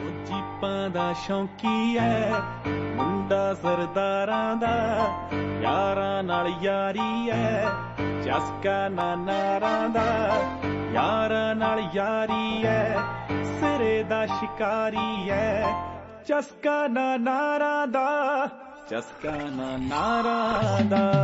ਉਹ ਜੀਪਾਂ ਦਾ ਸ਼ੌਂਕੀ ਐ, ਮੁੰਡਾ ਸਰਦਾਰਾਂ ਦਾ, ਯਾਰਾਂ ਨਾਲ ਯਾਰੀ ਐ, ਚਸਕਾ ਨਾ ਨਾਰਾਂ ਦਾ, ਯਾਰਾਂ ਨਾਲ ਯਾਰੀ ਐ, ਸਿਰੇ ਦਾ ਸ਼ਿਕਾਰੀ ਐ, ਚਸਕਾ ਨਾ ਨਾਰਾਂ ਦਾ, ਚਸਕਾ ਨਾ ਨਾਰਾਂ ਦਾ।